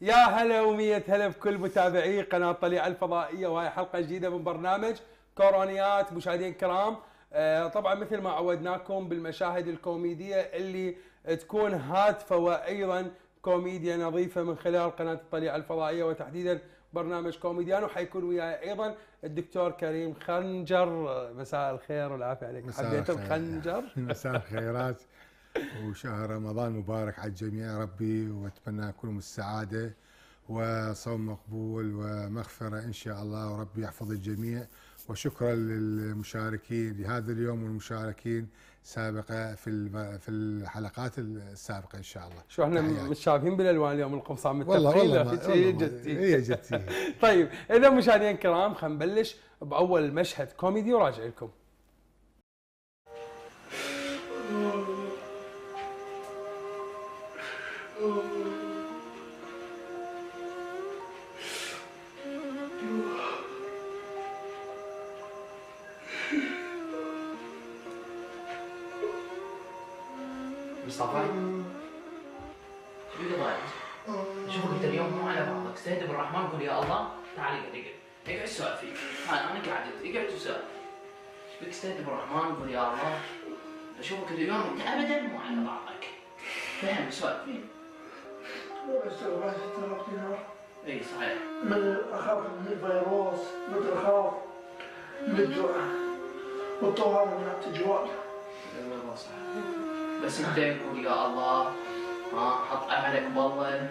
يا هلا ومية هلا بكل متابعي قناة طليعة الفضائية وهي حلقة جديدة من برنامج كورونيات. مشاهدين الكرام آه، طبعا مثل ما عودناكم بالمشاهد الكوميدية اللي تكون هادفة وأيضا كوميديا نظيفة من خلال قناة الطليعة الفضائية وتحديدا برنامج كورونيات وحيكون وياي أيضا الدكتور كريم خنجر. مساء الخير والعافية عليك. مساء حبيت. الخنجر. مساء الخيرات. وشهر رمضان مبارك على الجميع ربي وأتمنى لكم السعادة وصوم مقبول ومغفرة إن شاء الله وربي يحفظ الجميع. وشكرا للمشاركين لهذا اليوم والمشاركين سابقه في في الحلقات السابقة إن شاء الله. شو إحنا. متشابهين بالألوان اليوم القمصان والله متفقين؟ والله والله هي جدتي طيب إذا مشاهدينا الكرام خلينا نبلش بأول مشهد كوميدي وراجع لكم. استهدى بالرحمن قول يا الله تعال اقعد اقعد. اقعد اسولف فيك ها أنا قاعد اقعد وسولف بك استهدى بالرحمن قول يا الله؟ أشوفك اليوم انت ابدا مو على بعضك. فهم الواحد تركنا اي صحيح. من اخاف من الفيروس مثل اخاف من الجوع والطوارئ من التجوال. والله صح بس أنت قول يا الله حط املك بالله.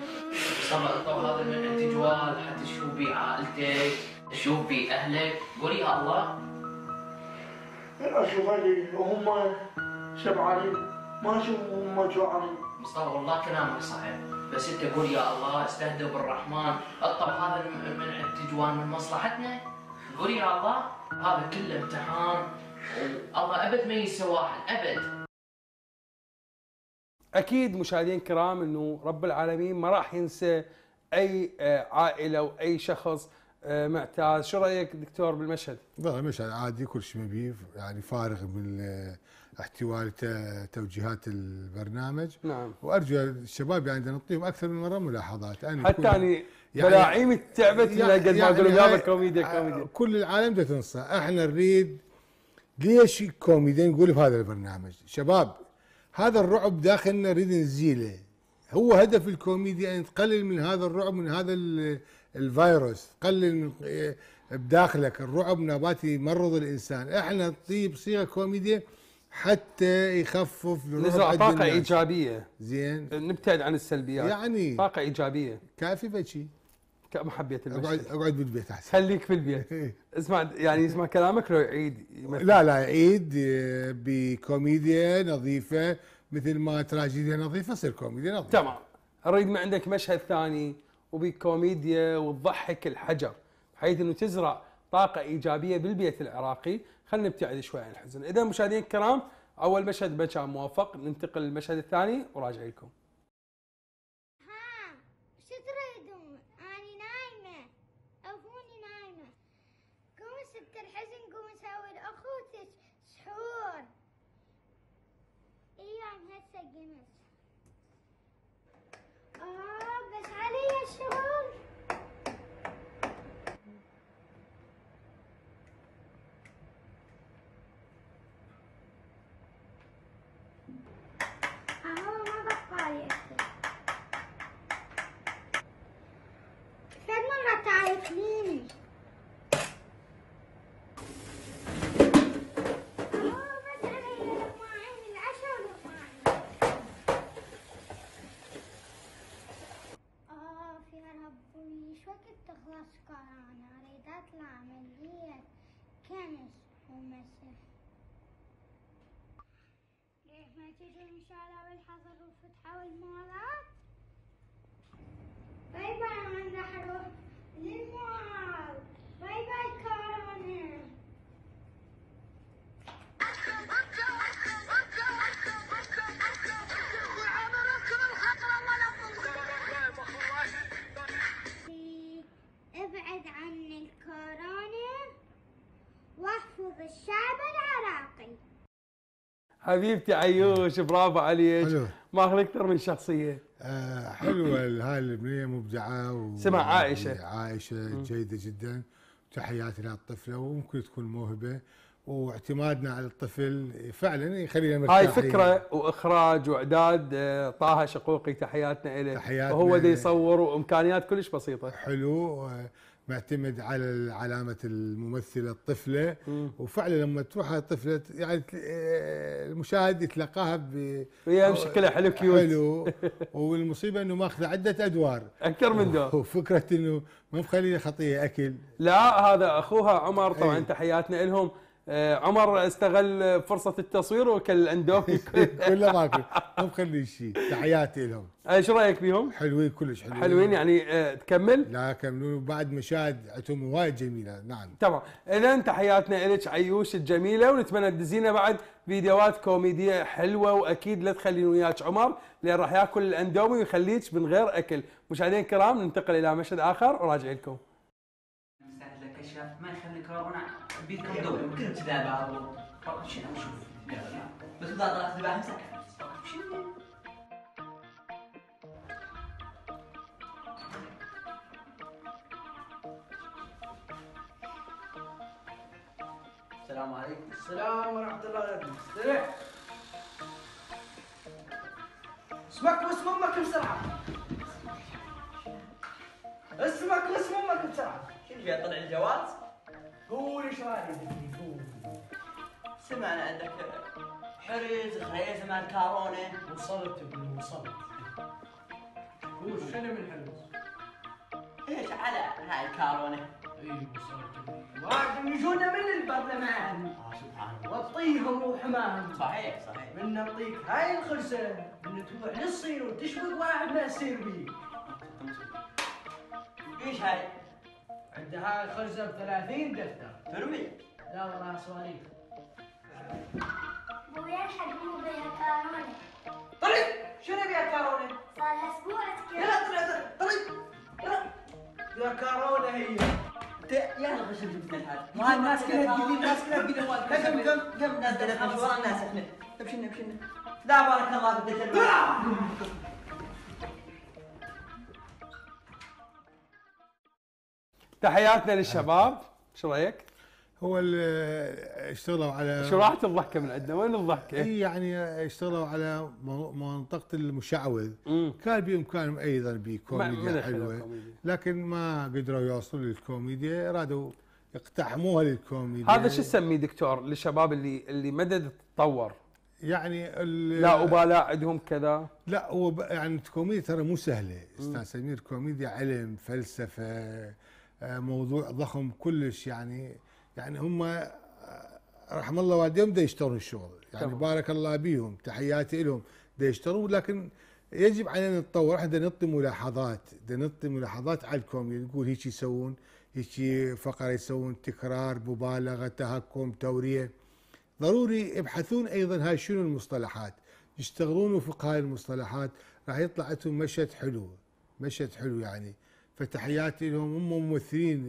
الطو هذا من عند جوال حتى تشوف بي عائلتك تشوف بي أهلك. قول يا الله. أشوف اللي هم شبعانين ما أشوف هم جوعانين مصطفى والله كلامك صحيح. بس أنت قول يا الله استهدى بالرحمن. الطب هذا من جوان من مصلحتنا. قول يا الله هذا كله امتحان. والله أبد ما ينسى واحد أبد. أكيد مشاهدين الكرام إنه رب العالمين ما راح ينسى أي آه، عائلة واي شخص آه، معتاز شو رأيك دكتور بالمشهد؟ والله مشهد عادي كل شيء مبيه يعني فارغ من ال- احتواء توجيهات البرنامج. نعم. وأرجو الشباب يعني نعطيهم أكثر من مرة ملاحظات. يعني حتى يعني- بلاعيمي تعبت من قد ما أقول هاي- كوميديا آه، كوميديا. كل العالم ده تنصى إحنا نريد ليش كوميديا نقول بهذا البرنامج؟ شباب هذا الرعب داخلنا نريد نزيله. هو هدف الكوميديا أن تقلل من هذا الرعب من هذا ال- الفيروس. تقلل من إيه، بداخلك. الرعب نبات يمرض الإنسان. إحنا نطيب صيغة كوميديا حتى يخفف نزرع طاقة. إيجابية. زين. نبتعد عن السلبيات. يعني طاقة إيجابية. كافي بشي. كمحبيه اقعد المشهد. اقعد بالبيت أحسن. خليك في البيت. إيه. اسمع يعني يسمع كلامك لو يعيد. لا لا عيد آه، بكوميديا نظيفة مثل ما تراجيديا نظيفة تصير كوميديا نظيفة. تمام. أريد من عندك مشهد ثاني وبكوميديا وتضحك الحجر بحيث إنه تزرع طاقة إيجابية بالبيت العراقي. خلينا نبتعد شوي عن الحزن. إذا مشاهدينا الكرام أول مشهد ما كان موفق ننتقل للمشهد الثاني وراجع لكم. تخلص كورونا أريد أطلع عملية كنس ومسح ليه ما تجون إن شاء الله بالحظر والفتحة والمولات حبيبتي عيوش برافو عليك. حلو. ماخذ أكثر من شخصية. آه حلوة هاي البنية مبدعة و... اسمها عائشة. عائشة جيدة جدا. تحياتي للطفلة وممكن تكون موهبة. واعتمادنا على الطفل فعلا يخلينا هاي مرتاحين فكرة وإخراج وإعداد آه، طه شقوقي تحياتنا له تحياتنا وهو دي. يصور وإمكانيات كلش بسيطة. حلو آه، معتمد على علامة الممثلة الطفلة. وفعلا لما تروح على الطفلة يعني آه، المشاهد يتلقاها ب وهي شكلها حلو كيوت حلو. والمصيبة إنه ماخذة عدة أدوار. أكثر من دور وفكرة إنه ما مخليه خطية أكل. لا هذا أخوها عمر طبعا أي. تحياتنا لهم. عمر استغل فرصة التصوير وكل الاندومي كله ماكل ما مخلي شيء تحياتي لهم. إيش رأيك بيهم؟ حلوين كلش حلوين. حلوين يعني آه، تكمل؟ لا كملوا. بعد مشاهد عندهم وايد جميلة. نعم. تمام. اذا تحياتنا لك عيوش الجميلة ونتمنى تدزينا بعد فيديوهات كوميدية حلوة وأكيد لا تخلين وياك عمر لأن راح يأكل الأندومي ويخليك من غير أكل. مشاهدينا الكرام ننتقل إلى مشهد آخر وراجع لكم. ما يخلي كورونا بيدكم دول كلهم كذا بعض شنو شوف بس طلعت السلام عليكم. السلام ورحمة الله وبركاته. استريح اسمك واسم أمك بسرعة. اسمك واسم أمك بسرعة. شنو جاي طلع الجواز؟ قول إيش رايك قول سمعنا عندك حرز خريز مع الكارونة. وصلت ابني وصلت. قول شنو من حلو إيش على هاي الكارونة؟ اي وصلت ابني. واحد يجونا من البرلمان. آه سبحان الله. وطيهم وحماهم صحيح صحيح. من نعطيك هاي الخرسة من تروح للصين وتشبك واحد ما يصير بيه إيش هاي؟ عندها هاي الخرزة ب 30 دفتر. ترمي لا والله صواريخ ابويا الحق بيها كانونة طلع شنو بيها كارونه؟ صار لها أسبوع يلا طلع طلع طلع طلع يا كارونه هي يا أخي شو جبت الحال؟ ما هاي الناس كلها تقول الناس كلها تقول كم كم كم ناس دلتنا مش ورا الناس إحنا ابشنا ابشنا لا بارك الله بديت تحياتنا للشباب شو رأيك؟ هو اشتغلوا على شو راحت الضحكه من عندنا؟ وين الضحكة؟ إي يعني اشتغلوا على منطقة المشعوذ. كان بإمكانهم أيضا ما- بكوميديا حلوة. لكن ما قدروا يوصلوا للكوميديا إرادوا يقتحموها للكوميديا هذا شو تسميه دكتور للشباب اللي اللي مدى تتطور يعني ال- لا ابالاه عندهم كذا لا هو يعني الكوميديا ترى مو سهلة أستاذ سمير كوميديا علم فلسفة موضوع ضخم كلش يعني. يعني هم آه، رحم الله والديهم دا يشترون الشغل. يعني تمام. بارك الله بيهم تحياتي لهم. دا يشترون لكن يجب علينا نتطور. إحنا نعطي ملاحظات دا نعطي ملاحظات على الكوميديا نقول هيك يسوون هيك فقرة يسوون تكرار مبالغة تهكم توريه ضروري يبحثون أيضا هاي شنو المصطلحات. يشتغلون وفق هاي المصطلحات. راح يطلع عندهم مشهد حلو مشهد حلو يعني. فتحياتي لهم. هم ممثلين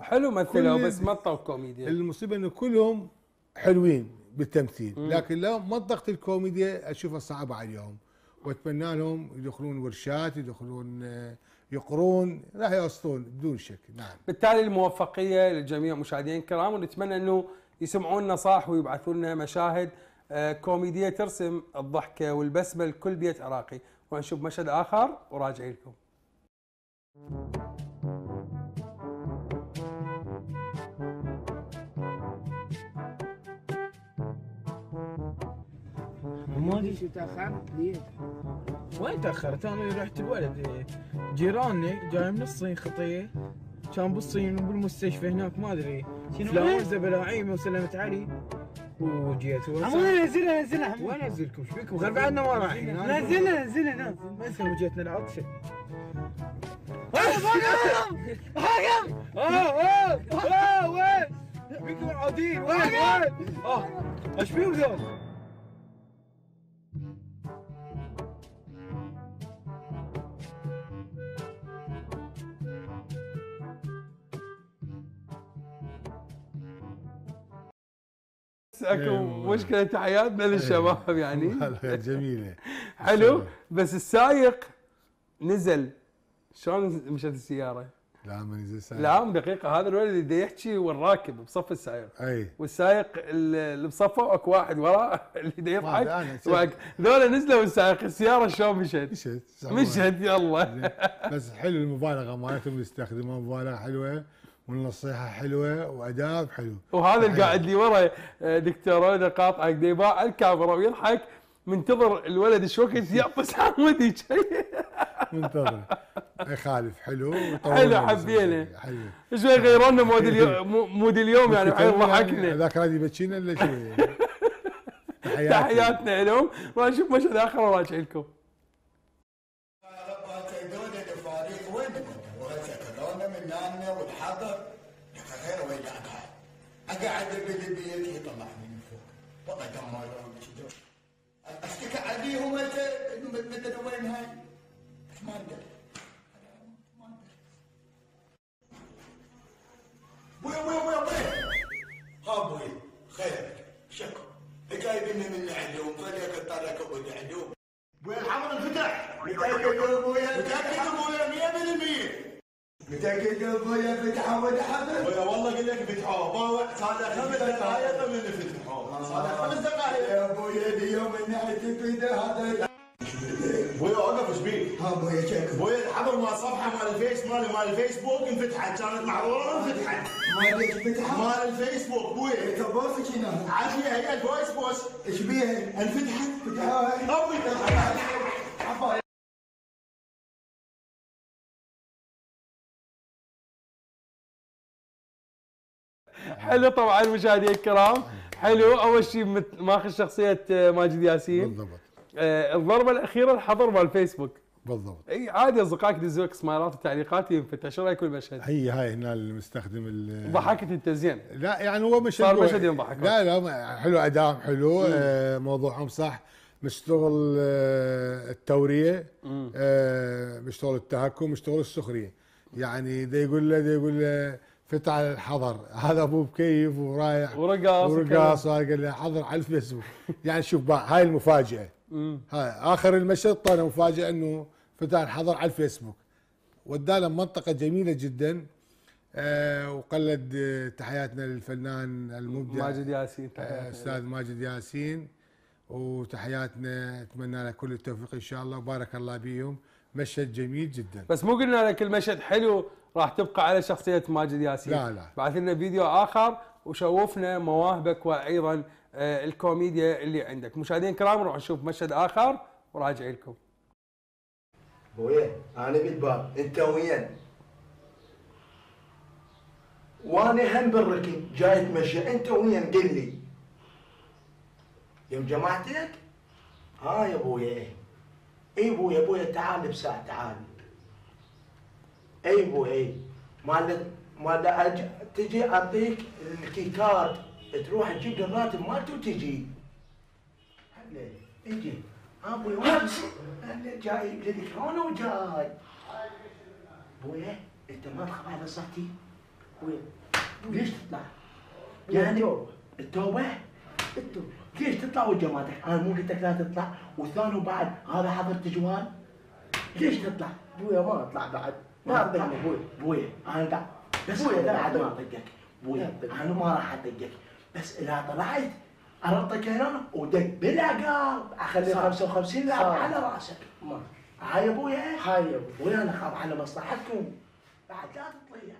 حلو مثلوا بس مطوا كوميديا. المصيبة إنه كلهم حلوين بالتمثيل. لكن لا منطقة الكوميديا أشوفها صعبة عليهم وأتمنى لهم يدخلون ورشات يدخلون آه، يقرون راح يوصلون بدون شك. نعم. بالتالي الموفقية للجميع مشاهدينا الكرام ونتمنى إنه يسمعون نصائح ويبعثوا لنا مشاهد آه، كوميدية ترسم الضحكة والبسمة لكل بيت عراقي. ونشوف مشهد آخر وراجعين لكم. ما ادري شو تأخرت؟ ليش؟ وين تأخرت؟ أنا رحت الولد جيراني جاي من الصين خطية كان بالصين وبالمستشفى هناك ما أدري. انفلونزا بلاعيم وسلمت علي. وجيت عمونا نزلها؟ نزلها وين أنزلكم؟ إيش بيكم؟ غير بعدنا ما رايحين. أنا- نزلها نزلها. نزل ما يسوي العطشه حاكم آه آه آه وين؟ وين وين؟ آه إيش ذول؟ اكو. مشكله تحياتنا للشباب يعني جميلة حلو بس السايق نزل شلون مشت السيارة؟ لا ما نزل ساعة. لا دقيقة هذا الولد اللي يحكي والراكب بصف السائق. أي. والسائق اللي بصفه أكو واحد وراه اللي يضحك ذولا نزلوا السائق السيارة شلون مشت؟ مشت مشت يلا. بس حلو المبالغة مالتهم يستخدمون مبالغة حلوة والنصيحة حلوة واداب حلو. وهذا اللي قاعد لي ورا آه، دكتور ولد قاطعك يباع الكاميرا ويضحك منتظر الولد شو وقت يعطس حمودي منتظر يخالف حلو حلو،. حبينا. حلو شوي غيروا لنا mood اليوم مو- mood اليوم يعني يعني ضحكنا ذاك راد يبكينا الا شوي تحياتنا لهم راح نشوف مشهد اخر وراجع لكم من اقعد بالبيت يطلع فوق والله اشتكى عليهم مدري وين هاي ادري وين وين وين وين ها أبوي خيرك شكو جايبيني من علوم فليك الطريق ابو علوم والحمر انفتح متأكد ابويا متأكد ابويا 100% متأكد ابويا فتحوا ولا حمر؟ ويا والله قل لك فتحوه ما صار خمس دقائق قبل ان فتحوه صار خمس دقائق يا ابويا اليوم بيده هذا ها ابويا شكو ويا الحضر مال صفحة مال الفيس مالي مال الفيسبوك انفتحت. كانت معروضه انفتحت. ما ليش فتحوا؟ مال الفيسبوك. ويا كبوسك هنا عافيه هي؟ الفويس بوس إيش بيها؟ انفتحت. أبوي حلو طبعا مشاهدينا الكرام. حلو. أول شيء مت- ماخذ شخصية آه، ماجد ياسين. بالضبط. آه، الضربة الأخيرة الحظر مال فيسبوك بالضبط. إي عادي أصدقائك يدزوا لك سمايلات وتعليقات ينفتح شو رايك بالمشهد؟ هي هاي هنا المستخدم ال- ضحكت أنت زين. لا يعني هو مشهد صار مشهد ينضحك. لا لا حلو اداء حلو آه موضوعهم صح. مشتغل آه التورية آه مشتغل التهكم مشتغل السخرية. يعني ده يقول له ده يقول له فتح على الحظر. هذا ابوه بكيف ورايح ورقاص ورقاص قال له حظر على الفيسبوك. يعني شوف هاي المفاجأة. هاي آخر المشهد طلع مفاجأة إنه فتح الحظر على الفيسبوك. ودانا منطقة جميلة جدا آه وقلد آه، تحياتنا للفنان المبدع ماجد ياسين آه،. أستاذ ماجد ياسين. وتحياتنا أتمنى له كل التوفيق إن شاء الله وبارك الله بيهم. مشهد جميل جدا. بس مو قلنا لك المشهد حلو راح تبقى على شخصية ماجد ياسين. لا، لا. بعث لنا فيديو آخر وشوفنا مواهبك وأيضا آه، الكوميديا اللي عندك. مشاهدينا الكرام نروح نشوف مشهد آخر وراجع لكم. بويا أنا بالباب انت وين؟ وأنا هم بالركن جاي اتمشى انت وين قل لي يوم جماعتك ها يا ابويا اي ابويا ابويا تعال بساعة تعال اي ابويا اي ما ما أج... تجي اعطيك الكيكات تروح تجيب الراتب مالتي وتجي هلا أجي أبوي وين هلا جاي. لك هون وجاي. ابويا أنت ما تخاف على صحتي؟ وين ليش تطلع؟ يعني التوبة. التوبة؟ ليش تطلع وجماعتك؟ أنا مو قلت لك لا تطلع. والثاني بعد هذا حضر تجوان ليش تطلع؟ ابويا ما أطلع بعد. ما أطلع. أبوي أبوي أنا بعد بس ابويا بعد ما أطقك. أبوي أنا ما راح أطقك. بس إذا طلعت ارطك هنا ودق بالعقاب اخلي 55 لاعب على رأسك. هاي يا ابويا هاي يا أبوي وأنا اخاف على مصلحتكم. بعد لا تطلع.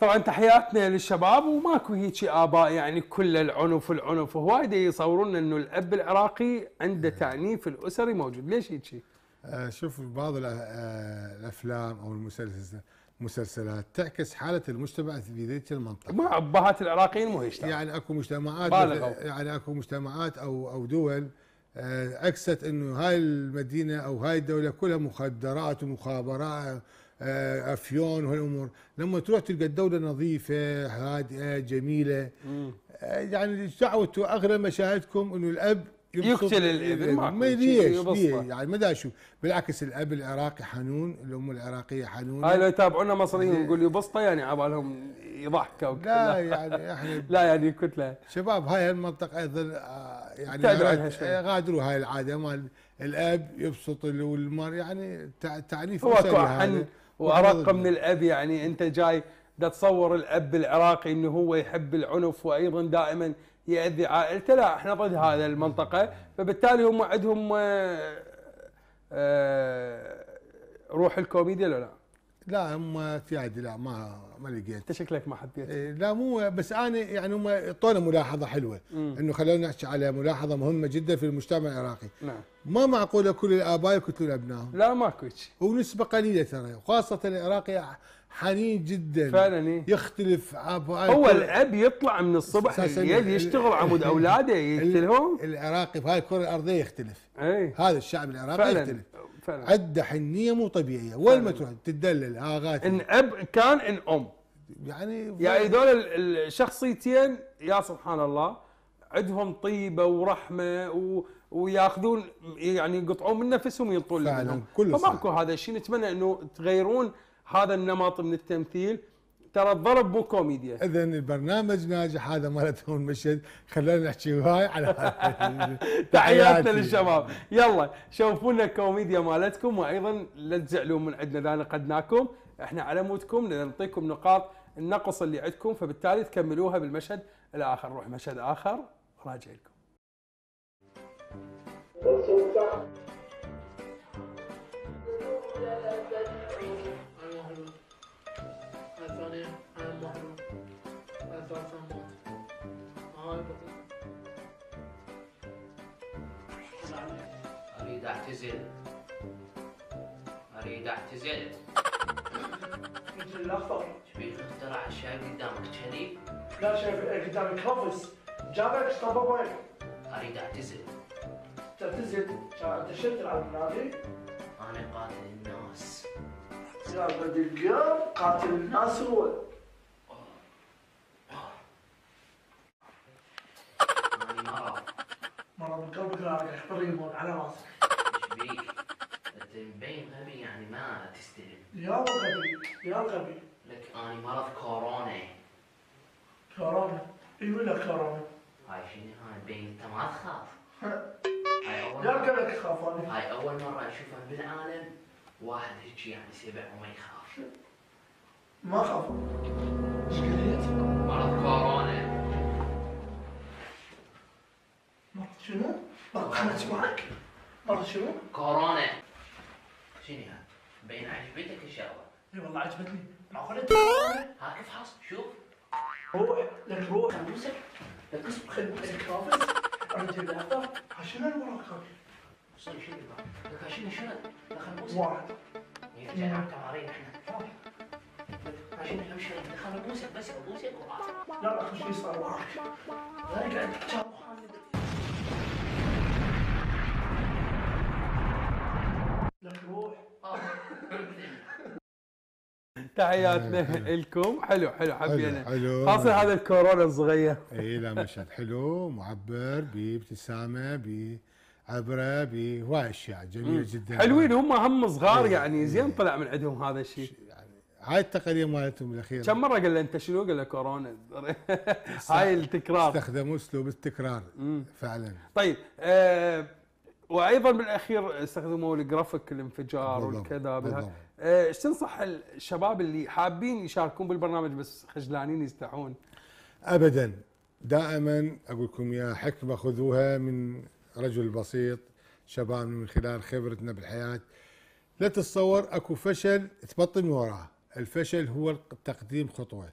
طبعا تحياتنا للشباب وماكو هيك آباء يعني كل العنف العنف وهوايد يصورون إنه الأب العراقي عنده تعنيف الأسري موجود. ليش هيك؟ آه شوف بعض آه الأفلام أو المسلسل مسلسلات تعكس حالة المجتمع في ذيك المنطقة. مع أبهات العراقيين مو يعني أكو مجتمعات يعني أكو مجتمعات أو أو دول آه، أكست إنه هاي المدينة أو هاي الدولة كلها مخدرات ومخابرات آه، أفيون وهالأمور. لما تروح تلقى الدولة نظيفة هادئة جميلة آه، يعني دعوتوا اغلب مشاهدكم إنه الأب يقتل الابن ما ليش يعني ما أشوف بالعكس الأب العراقي حنون الأم العراقية حنونه هاي لو يتابعونا مصريين يقول يبسطة يعني عبالهم يضحكوا لا يعني إحنا لا يعني كتله شباب هاي المنطقة أيضا آه، يعني. غادروا هاي العادة. مال الأب يبسط ال- والمر يعني تع- تعريف هو. احن وأرق من الأب يعني أنت جاي دا تصور الأب العراقي إنه هو يحب العنف وأيضا دائما يأذي عائلته. لا إحنا ضد هذا المنطقة. فبالتالي هم عندهم آه، آه، روح الكوميديا ولا لا؟ لا هم في عادي لا ما ما لقيت. أنت شكلك ما حبيت إيه، لا مو بس أنا يعني هم اعطونا ملاحظة حلوة. مم. إنه خلونا نحكي على ملاحظة مهمة جدا في المجتمع العراقي. نعم. ما معقولة كل الآباء يقتلون أبنائهم؟ لا ماكو ونسبه قليلة ترى وخاصه العراقي حنين جدا. فعلا إيه. يختلف هو الأب يطلع من الصبح الليل ال- يشتغل عمود أولاده يقتلهم. العراقي في هاي الكرة الأرضية يختلف. اي هذا الشعب العراقي فعلا يختلف. فعلا. عنده حنية مو طبيعية. وين ما تروح تدلل اغات إن أب كان إن أم. يعني يعني ذول ال- الشخصيتين يا سبحان الله عندهم طيبة ورحمة و... ويأخذون يعني يقطعون من نفسهم وينطون فعلاً، صح. فماكو هذا الشيء. نتمنى إنه تغيرون هذا النمط من التمثيل. ترى الضرب مو كوميديا. اذا البرنامج ناجح هذا مالتهم المشهد. خلونا نحكي هاي على تحياتنا. للشباب. يلا شوفونا الكوميديا مالتكم وأيضا لا تزعلون من عندنا لا نقدناكم. إحنا على مودكم نعطيكم نقاط النقص اللي عندكم فبالتالي تكملوها بالمشهد الآخر. نروح مشهد آخر راجع لكم. اريد اعتزل اريد اعتزل مثل الاخضر شبيك اخترع الشاي قدامك كذي لا شايف قدامك كفس جابك طبابك اريد اعتزل تعتزل انت شو تلعب النادي؟ أنا قاتل الناس يا بدي قاتل الناس هو أنا مرض مرض قلبك لا اخبر يموت على راسك شبيك انت مبين غبي يعني ما تستلم يا يا غبي لك أنا مرض كورونا. كورونا؟ أيوه لا كورونا؟ هاي شنو؟ هاي مبين أنت ما تخاف. هاي مرة. قلبك خاف أنا هاي أول مرة أشوفها بالعالم واحد هيك يعني سبع وما يخاف. ما خاف. إيش قلت؟ مرض كورونا. مرض شنو؟ مرض خلت معك؟ مرض شنو؟ كورونا. شنو هاي؟ مبين عجبتك الشغلة اي والله عجبتني. معقولة هاك افحص شوف. روح لك روح خلبوسك لك اسم خلبوسك كافز ارجع الاخضر شنو هاك؟ شنو شنو لك شنو شنو؟ دخل بوسك واحد. يرجع نلعب تمارين إحنا. عشان امشي دخل بوسك بس بوسك وراح لا لا شو صار وراك؟ لا قاعد لك روح. تحياتنا لكم. حلو حلو حبينا حلو. خاصة هذا الكورونا الصغير. إي لا مشهد حلو معبر بابتسامه بعبره بهواي أشياء جميلة جدا. حلوين هم هم صغار يعني. زين طلع من عندهم هذا الشيء. هاي التقارير مالتهم الاخيره كم مرة قال له أنت شنو؟ قال له كورونا. هاي التكرار. استخدموا أسلوب التكرار فعلا. طيب آه وأيضا بالأخير استخدموا الجرافيك الانفجار والكذا. آه، إيش تنصح الشباب اللي حابين يشاركون بالبرنامج بس خجلانين يستحون ابدا. دائما أقول لكم يا حكمة خذوها من رجل بسيط شباب من خلال خبرتنا بالحياة. لا تتصور أكو فشل تبطل من وراه. الفشل هو تقديم خطوة.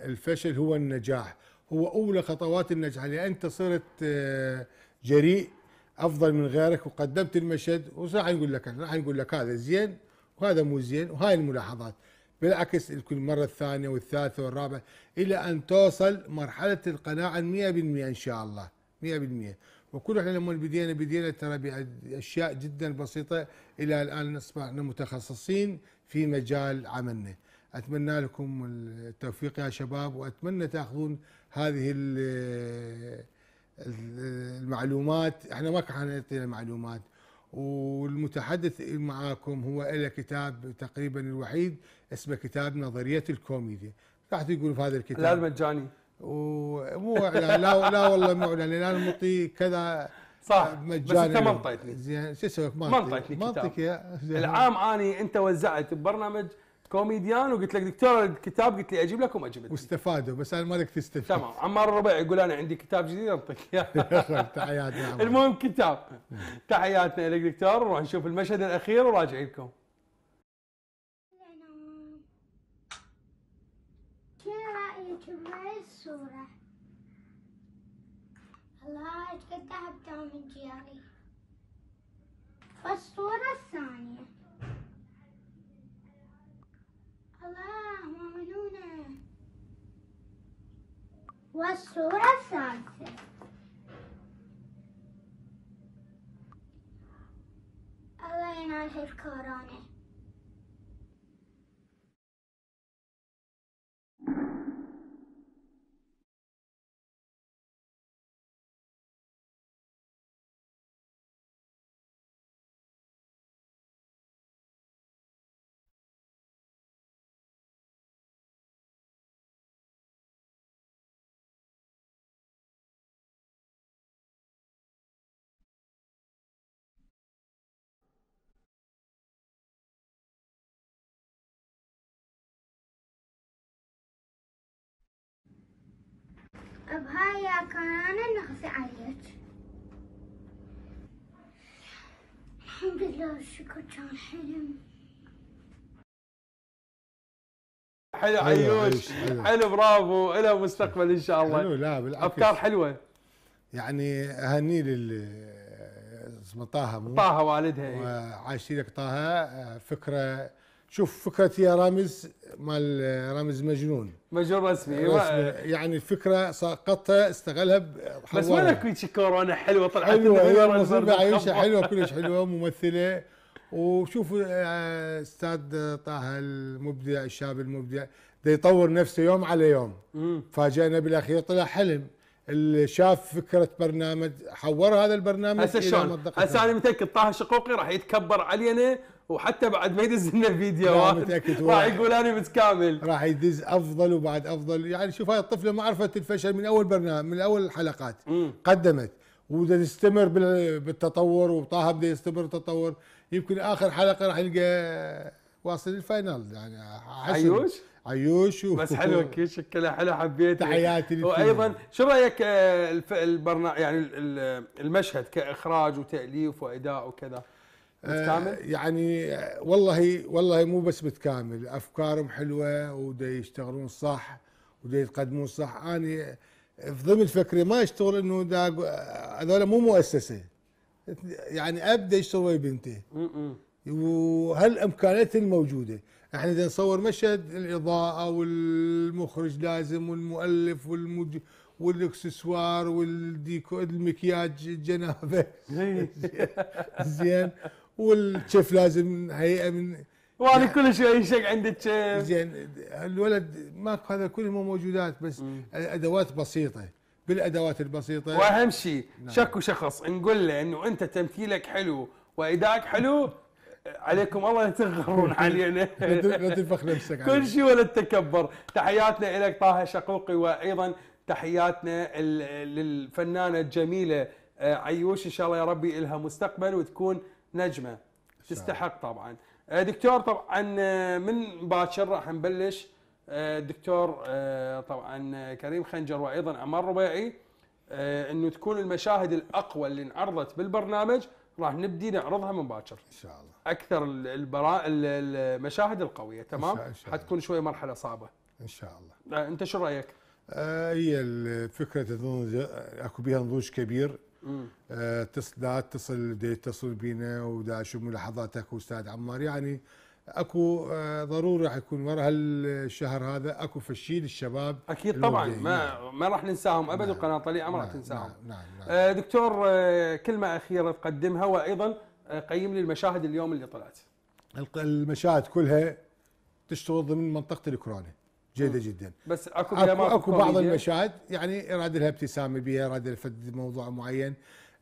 الفشل هو النجاح. هو أولى خطوات النجاح. لأن أنت صرت آه، جريء أفضل من غيرك وقدمت المشهد وراح نقول لك راح نقول لك هذا. زين؟ وهذا مو زين وهاي الملاحظات. بالعكس الكل مرة الثانية والثالثة والرابعة إلى أن توصل مرحلة القناعة 100% إن شاء الله. 100% وكل إحنا لما بدينا بدينا ترى بأشياء جدا بسيطة إلى الآن أصبحنا متخصصين في مجال عملنا. أتمنى لكم التوفيق يا شباب وأتمنى تأخذون هذه ال- ال- المعلومات. إحنا ما كان يعطينا معلومات. والمتحدث معاكم هو له كتاب تقريبا الوحيد اسمه كتاب نظرية الكوميديا. راح تقول في هذا الكتاب؟ لا مجاني ومو إعلان. لا لا والله مو إعلان. أنا معطي كذا. صح مجاني. بس أنت ما. انطيتني زين شو أسوي ما انطيتني ما. العام أني أنت وزعت ببرنامج كوميديان وقلت لك دكتور الكتاب قلت لي أجيب لك وما جبت لي. واستفادوا بس أنا مالك تستفيد تمام. عمار الربيع يقول أنا عندي كتاب جديد أنطيك إياه. تحياتي يا عمار. المهم كتاب. تحياتنا لك دكتور نروح نشوف المشهد الأخير وراجعين لكم. الصورة؟ الله قد تعبت من جياري والصورة الثانية. الله ممنونة والصورة الثالثة الله ينال الكورونا بهاي كان أنا نغزي عليك الحمد لله والشكر كان حلم. حلو عيوش حلو. برافو. له مستقبل إن شاء الله. حلو لا بالعكس. أفكار حلوة. يعني أهني لل اسمه طه طه والدها إيه. وعايشين لك طه آه، فكرة شوف فكرة يا رامز مال رامز مجنون مجنون رسمي رسمي. يعني الفكرة سقطها استغلها بس. وين اكو شي كورونا حلوة طلعت حلوة هي البرد عايشه. حلوة كلش حلوة ممثلة وشوفوا آه، أستاذ طه المبدع الشاب المبدع ده يطور نفسه يوم على يوم مم. فاجأنا بالأخير طلع حلم اللي شاف فكرة برنامج حور هذا البرنامج هسه شلون؟ هسه أنا متأكد طه شقوقي راح يتكبر علينا وحتى بعد ما يدز لنا هو- راح يقول أنا متكامل راح يدز أفضل وبعد أفضل يعني شوف هاي الطفلة ما عرفت الفشل من أول برنامج من أول الحلقات مم. قدمت وبدها تستمر بال- بالتطور وطه بده يستمر التطور يمكن آخر حلقة راح يلقى واصل الفاينل يعني حسن. عيوش؟ عيوش و... بس حلو كل شكلها حلو حبيته تحياتي. وأيضا شو رأيك آه، الف- البرنامج يعني ال- ال- المشهد كإخراج وتأليف وأداء وكذا متكامل؟ آه، يعني آه، والله والله مو بس متكامل أفكارهم حلوة ودا يشتغلون صح ودا يتقدمون صح. أنا في ضمن فكري ما اشتغل إنه دا هذول مو مؤسسة. يعني أبدأ يشتغل ويا بنته. وهالامكانيات الموجودة؟ إحنا إذا نصور مشهد الإضاءة والمخرج لازم والمؤلف والمج... والإكسسوار والديكو المكياج الجنابة. زين. والشيف لازم هيئه من وأنا كل شوي يشق عندك شيف. زين الولد ماكو هذا كله مو موجودات بس ادوات بسيطة بالأدوات البسيطة. وأهم شيء نعم. شكو شخص نقول له إنه أنت تمثيلك حلو وأدائك حلو عليكم الله لا تغرون علينا لا تنفخ نفسك كل. شيء ولا التكبر تحياتنا لك طه شقوقي وأيضا تحياتنا للفنانة الجميلة آه، عيوش إن شاء الله يا ربي لها مستقبل وتكون نجمة. تستحق طبعا. آه، دكتور طبعا آه، من باكر راح نبلش. آه، دكتور آه، طبعا كريم خنجر وأيضا عمار ربيعي. إنه تكون المشاهد الأقوى اللي انعرضت بالبرنامج راح نبدي نعرضها من باكر إن شاء الله. أكثر ال- البرا... ال- المشاهد القوية تمام؟ إن شاء الله. حتكون شوي مرحلة صعبة. إن شاء الله. أنت شو رأيك؟ هي الفكرة تظن أكو بها نضوج كبير. آه تصل دا اتصل دا يتصل بينا ودا أشوف ملاحظاتك أستاذ عمار يعني أكو آه ضروري راح يكون ورا هالشهر هذا أكو فشي للشباب أكيد طبعا. ما ما راح ننساهم أبد نعم. وقناه طليعة ما راح نعم، تنساهم نعم نعم, نعم. آه، دكتور آه، كلمة أخيرة تقدمها وأيضا قيم لي المشاهد اليوم اللي طلعت المشاهد كلها تشتغل ضمن منطقة الكورونا جيدة جدا. بس أكو اكو, أكو بعض. المشاهد يعني اراد لها ابتسامة بها اراد لها موضوع معين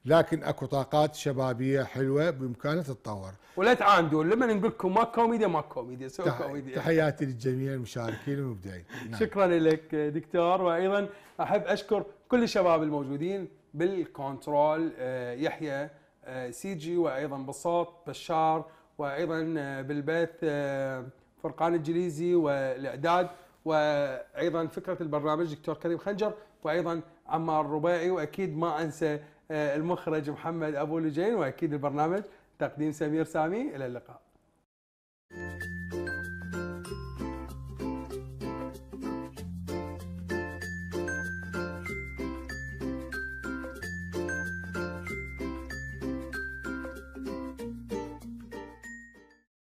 لكن أكو طاقات شبابية حلوة بإمكانها تتطور. ولا تعاندون لما نقول لكم ما كوميديا ما كوميديا سووا تح- كوميديا. تحياتي للجميع المشاركين والمبدعين نعم. شكرا لك دكتور. وأيضا أحب أشكر كل الشباب الموجودين بالكنترول آه، يحيى آه، سيجي وأيضا بالصوت بشار وأيضا آه، بالبث فرقان الجليزي والإعداد. وأيضا فكرة البرنامج دكتور كريم خنجر وأيضا عمار الربيعي وأكيد ما أنسى آه، المخرج محمد أبو لجين وأكيد البرنامج. تقديم سمير سامي إلى اللقاء.